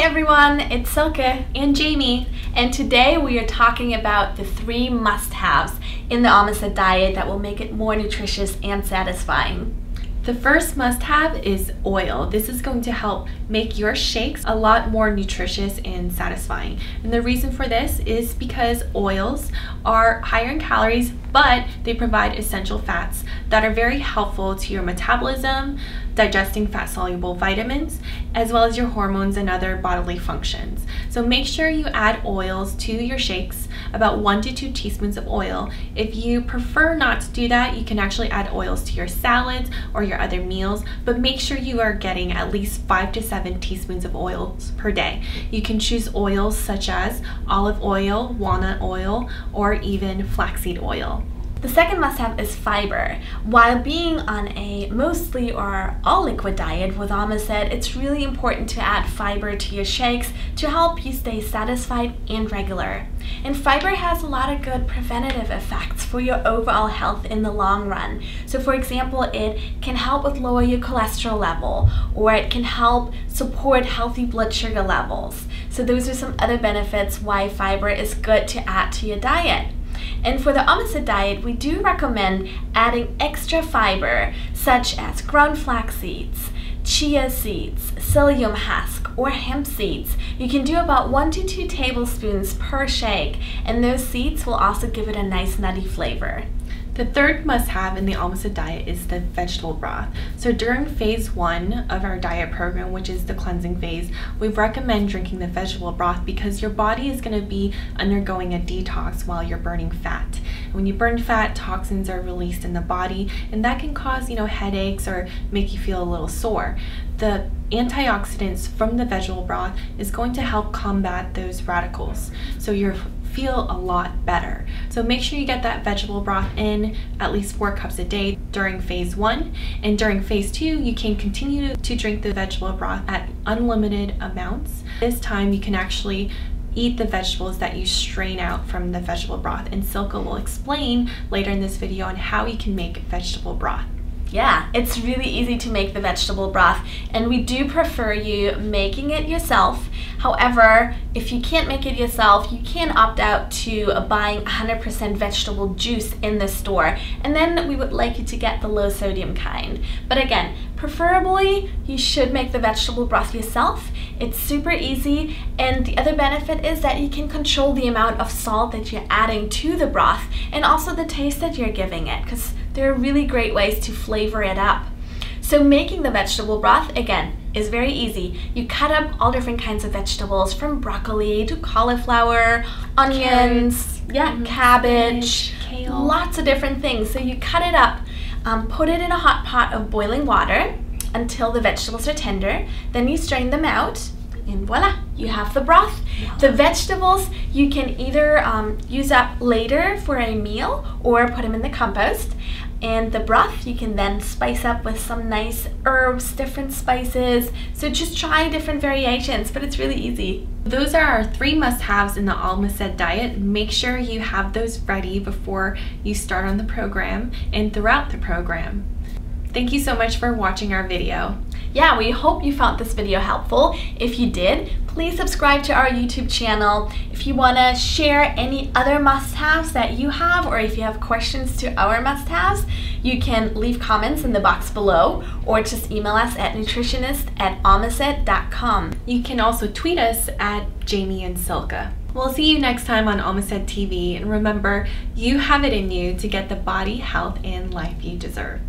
everyone, it's Silke and Jamie, and today we are talking about the three must-haves in the Almased diet that will make it more nutritious and satisfying. The first must-have is oil. This is going to help make your shakes a lot more nutritious and satisfying. And the reason for this is because oils are higher in calories, but they provide essential fats that are very helpful to your metabolism, digesting fat-soluble vitamins, as well as your hormones and other bodily functions. So make sure you add oils to your shakes, about one to two teaspoons of oil. If you prefer not to do that, you can actually add oils to your salads or your other meals, but make sure you are getting at least five to seven teaspoons of oils per day. You can choose oils such as olive oil, walnut oil, or even flaxseed oil. The second must-have is fiber. While being on a mostly or all liquid diet with Almased, it's really important to add fiber to your shakes to help you stay satisfied and regular. And fiber has a lot of good preventative effects for your overall health in the long run. So for example, it can help with lower your cholesterol level, or it can help support healthy blood sugar levels. So those are some other benefits why fiber is good to add to your diet. And for the Almased diet, we do recommend adding extra fiber, such as ground flax seeds, chia seeds, psyllium husk, or hemp seeds. You can do about one to two tablespoons per shake, and those seeds will also give it a nice nutty flavor. The third must-have in the Almased diet is the vegetable broth. So during phase one of our diet program, which is the cleansing phase, we recommend drinking the vegetable broth because your body is going to be undergoing a detox while you're burning fat. When you burn fat, toxins are released in the body, and that can cause, you know, headaches or make you feel a little sore. The antioxidants from the vegetable broth is going to help combat those radicals. So your feel a lot better. So make sure you get that vegetable broth in at least four cups a day during phase one. And during phase two, you can continue to drink the vegetable broth at unlimited amounts. This time you can actually eat the vegetables that you strain out from the vegetable broth. And Silke will explain later in this video on how you can make vegetable broth. Yeah, it's really easy to make the vegetable broth and we do prefer you making it yourself. However, if you can't make it yourself, you can opt out to buying 100% vegetable juice in the store and then we would like you to get the low sodium kind. But again, preferably you should make the vegetable broth yourself. It's super easy and the other benefit is that you can control the amount of salt that you're adding to the broth and also the taste that you're giving it because there are really great ways to flavor it up. So making the vegetable broth, again, is very easy. You cut up all different kinds of vegetables from broccoli to cauliflower, onions, Carrots, yeah, mm, cabbage, kale. lots of different things. So you cut it up, um, put it in a hot pot of boiling water until the vegetables are tender. Then you strain them out and voila, you have the broth. The vegetables you can either um, use up later for a meal or put them in the compost. And the broth you can then spice up with some nice herbs, different spices. So just try different variations, but it's really easy. Those are our three must-haves in the Almased diet. Make sure you have those ready before you start on the program and throughout the program. Thank you so much for watching our video yeah, we hope you found this video helpful. If you did, please subscribe to our YouTube channel. If you want to share any other must-haves that you have or if you have questions to our must-haves, you can leave comments in the box below or just email us at nutritionist at almased.com. You can also tweet us at Jamie and Silke. We'll see you next time on Almased TV and remember, you have it in you to get the body, health, and life you deserve.